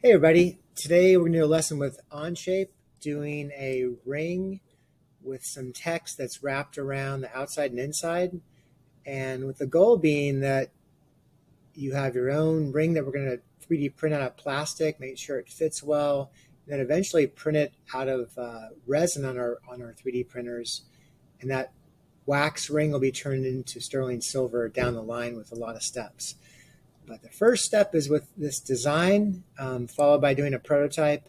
Hey everybody, today we're going to do a lesson with Onshape doing a ring with some text that's wrapped around the outside and inside and with the goal being that you have your own ring that we're going to 3D print out of plastic, make sure it fits well, and then eventually print it out of uh, resin on our on our 3D printers and that wax ring will be turned into sterling silver down the line with a lot of steps. But the first step is with this design, um, followed by doing a prototype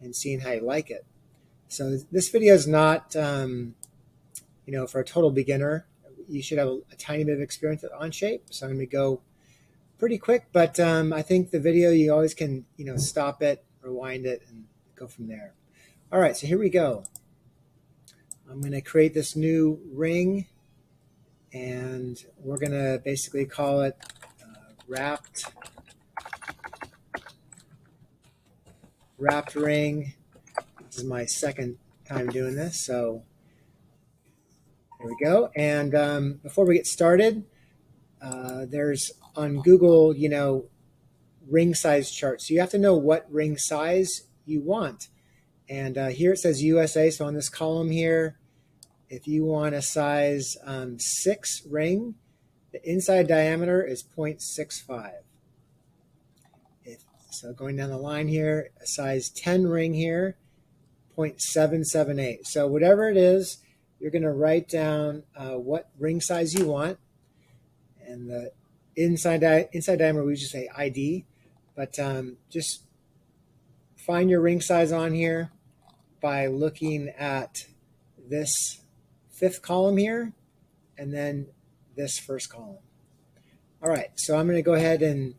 and seeing how you like it. So this video is not, um, you know, for a total beginner. You should have a, a tiny bit of experience with Onshape. So I'm going to go pretty quick, but um, I think the video you always can, you know, stop it, rewind it, and go from there. All right, so here we go. I'm going to create this new ring, and we're going to basically call it wrapped wrapped ring. This is my second time doing this, so there we go. And um, before we get started, uh, there's on Google, you know, ring size charts. So you have to know what ring size you want. And uh, here it says USA. So on this column here, if you want a size um, six ring, the inside diameter is 0.65. If, so going down the line here, a size 10 ring here, 0.778. So whatever it is, you're going to write down uh, what ring size you want. And the inside, di inside diameter, we just say ID. But um, just find your ring size on here by looking at this fifth column here and then this first column. All right, so I'm going to go ahead and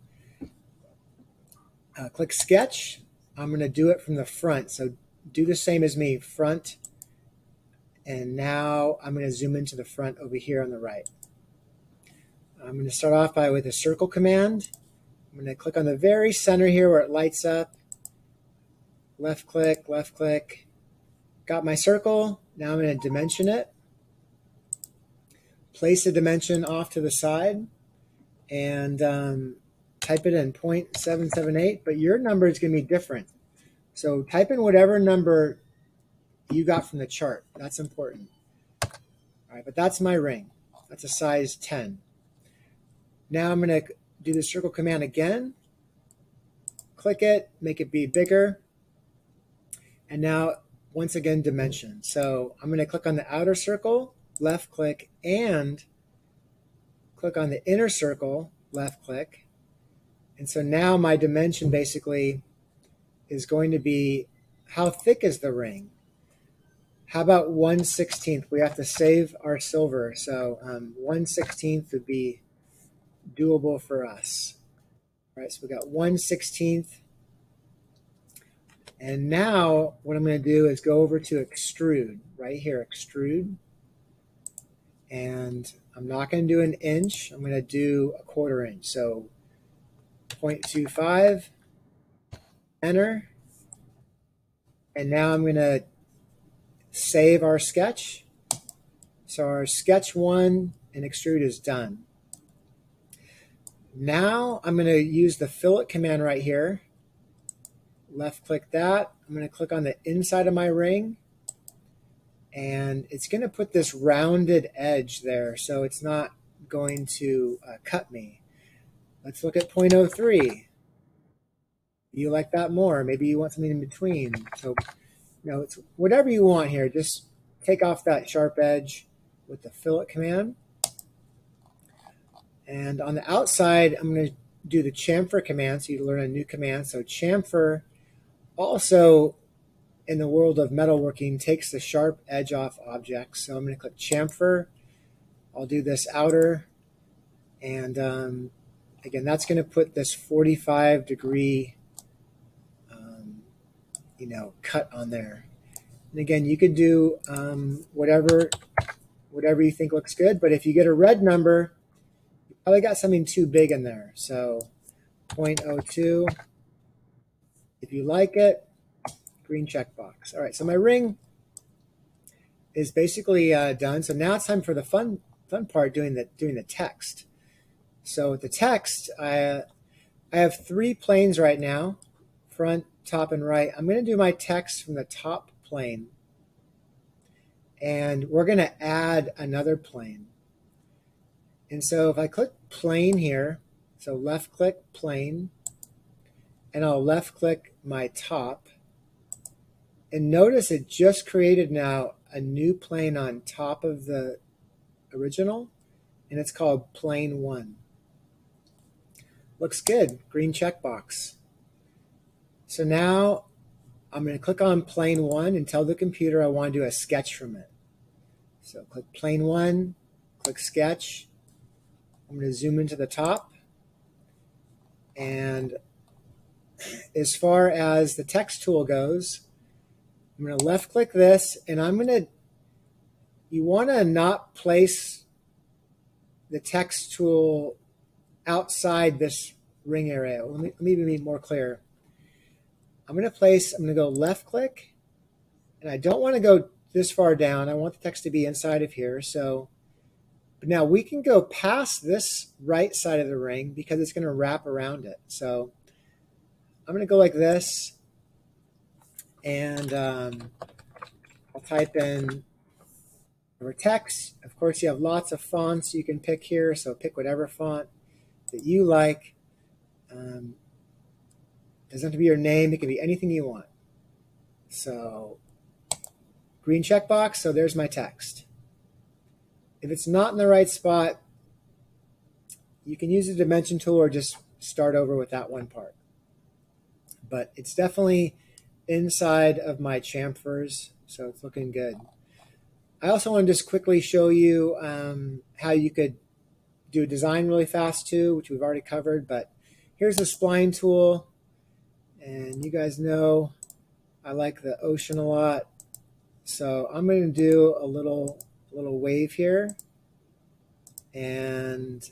uh, click Sketch. I'm going to do it from the front. So do the same as me, front. And now I'm going to zoom into the front over here on the right. I'm going to start off by with a circle command. I'm going to click on the very center here where it lights up. Left click, left click. Got my circle. Now I'm going to dimension it place a dimension off to the side and um, type it in 0.778, but your number is going to be different. So type in whatever number you got from the chart. That's important. All right, but that's my ring. That's a size 10. Now I'm going to do the circle command again. Click it, make it be bigger. And now, once again, dimension. So I'm going to click on the outer circle left click, and click on the inner circle, left click. And so now my dimension basically is going to be how thick is the ring? How about 1 16th? We have to save our silver. So um, 1 16th would be doable for us. All right, so we got 1 16th. And now what I'm going to do is go over to extrude, right here, extrude and I'm not going to do an inch. I'm going to do a quarter inch. So 0.25, enter. And now I'm going to save our sketch. So our sketch one and extrude is done. Now I'm going to use the fillet command right here. Left click that. I'm going to click on the inside of my ring and it's going to put this rounded edge there so it's not going to uh, cut me. Let's look at 0.03. You like that more? Maybe you want something in between. So, you know, it's whatever you want here. Just take off that sharp edge with the fillet command. And on the outside, I'm going to do the chamfer command. So you learn a new command. So chamfer also in the world of metalworking takes the sharp edge off objects. So I'm going to click chamfer. I'll do this outer. And um, again, that's going to put this 45 degree, um, you know, cut on there. And again, you could do um, whatever, whatever you think looks good. But if you get a red number, you probably got something too big in there. So 0.02. If you like it, green checkbox. All right, so my ring is basically uh, done. So now it's time for the fun fun part, doing the doing the text. So with the text, I I have three planes right now front, top, and right. I'm going to do my text from the top plane. And we're going to add another plane. And so if I click plane here, so left click plane, and I'll left click my top. And notice it just created now a new plane on top of the original, and it's called plane one. Looks good, green checkbox. So now I'm going to click on plane one and tell the computer I want to do a sketch from it. So click plane one, click sketch. I'm going to zoom into the top. And as far as the text tool goes, I'm going to left click this and I'm going to, you want to not place the text tool outside this ring area. Let me, let me be more clear. I'm going to place, I'm going to go left click and I don't want to go this far down. I want the text to be inside of here. So but now we can go past this right side of the ring because it's going to wrap around it. So I'm going to go like this and um, I'll type in our text. Of course, you have lots of fonts you can pick here, so pick whatever font that you like. Um, doesn't have to be your name. It can be anything you want. So green checkbox. So there's my text. If it's not in the right spot, you can use the dimension tool or just start over with that one part. But it's definitely inside of my chamfers, so it's looking good. I also want to just quickly show you um, how you could do a design really fast too, which we've already covered, but here's the spline tool. And you guys know I like the ocean a lot. So I'm going to do a little, little wave here. And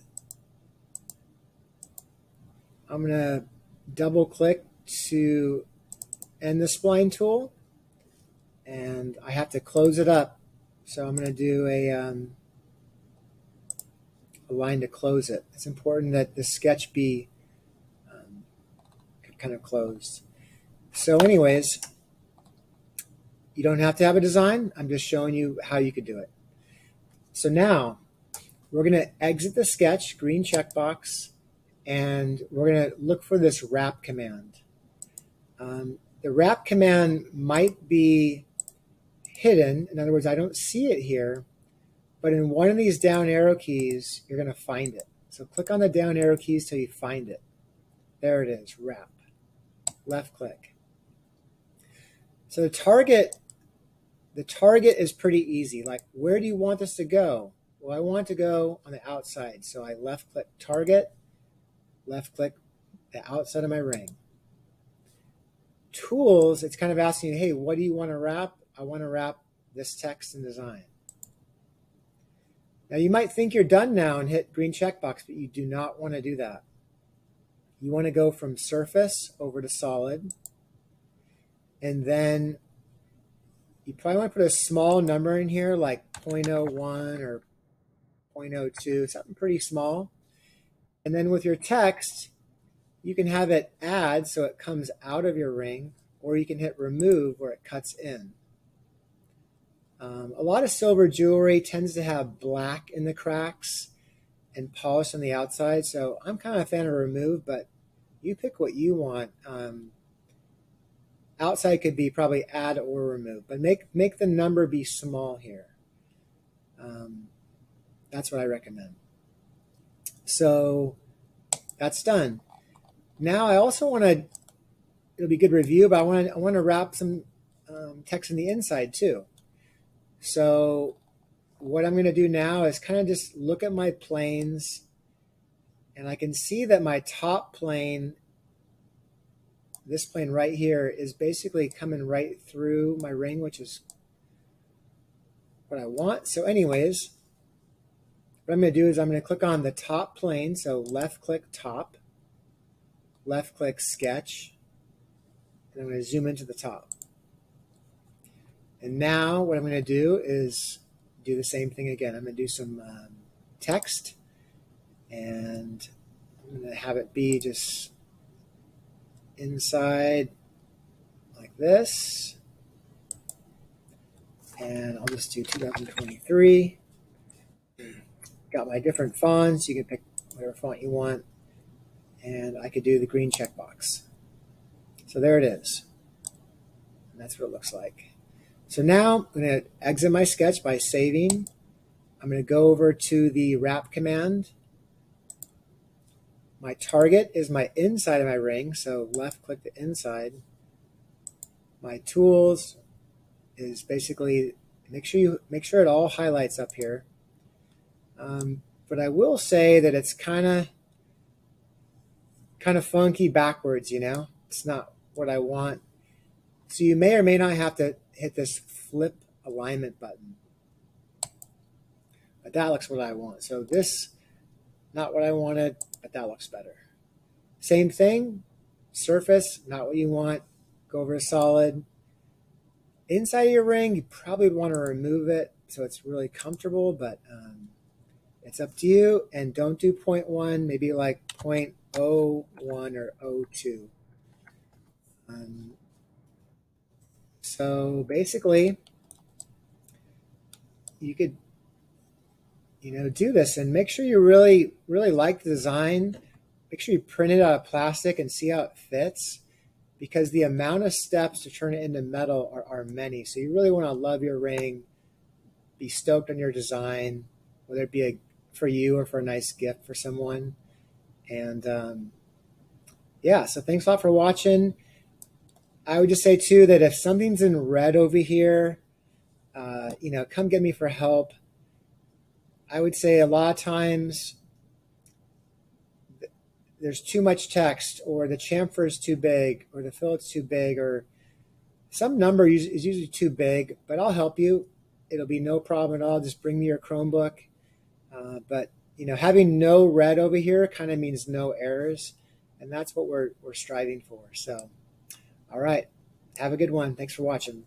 I'm going to double click to end the spline tool. And I have to close it up. So I'm going to do a, um, a line to close it. It's important that the sketch be um, kind of closed. So anyways, you don't have to have a design. I'm just showing you how you could do it. So now we're going to exit the sketch, green checkbox, and we're going to look for this wrap command. Um, the wrap command might be hidden. In other words, I don't see it here, but in one of these down arrow keys, you're going to find it. So click on the down arrow keys till you find it. There it is, wrap. Left click. So the target, the target is pretty easy. Like, where do you want this to go? Well, I want to go on the outside. So I left click target, left click the outside of my ring. Tools, it's kind of asking you, hey, what do you want to wrap? I want to wrap this text and design. Now you might think you're done now and hit green checkbox, but you do not want to do that. You want to go from surface over to solid. And then you probably want to put a small number in here like 0.01 or 0.02, something pretty small. And then with your text, you can have it add so it comes out of your ring, or you can hit remove where it cuts in. Um, a lot of silver jewelry tends to have black in the cracks and polish on the outside. So I'm kind of a fan of remove, but you pick what you want. Um, outside could be probably add or remove, but make make the number be small here. Um, that's what I recommend. So that's done. Now I also want to. It'll be good review, but I want to I want to wrap some um, text on the inside too. So what I'm going to do now is kind of just look at my planes and I can see that my top plane, this plane right here, is basically coming right through my ring, which is what I want. So anyways, what I'm going to do is I'm going to click on the top plane. So left click top, left click sketch, and I'm going to zoom into the top. And now what I'm going to do is do the same thing again. I'm going to do some um, text and I'm going to have it be just inside like this. And I'll just do 2023. Got my different fonts. You can pick whatever font you want. And I could do the green checkbox. So there it is. And that's what it looks like. So now I'm going to exit my sketch by saving. I'm going to go over to the wrap command. My target is my inside of my ring, so left click the inside. My tools is basically make sure you make sure it all highlights up here. Um, but I will say that it's kind of kind of funky backwards, you know. It's not what I want. So you may or may not have to hit this flip alignment button. But that looks what I want. So this, not what I wanted, but that looks better. Same thing, surface, not what you want. Go over to solid. Inside your ring, you probably want to remove it so it's really comfortable, but um, it's up to you. And don't do 0.1, maybe like 0.01 or 02. Um, so basically, you could, you know, do this and make sure you really, really like the design. Make sure you print it out of plastic and see how it fits because the amount of steps to turn it into metal are, are many. So you really want to love your ring, be stoked on your design, whether it be a, for you or for a nice gift for someone. And um, yeah, so thanks a lot for watching. I would just say too that if something's in red over here, uh, you know, come get me for help. I would say a lot of times there's too much text, or the chamfer is too big, or the fillet's too big, or some number is usually too big. But I'll help you. It'll be no problem at all. Just bring me your Chromebook. Uh, but you know, having no red over here kind of means no errors, and that's what we're we're striving for. So. All right. Have a good one. Thanks for watching.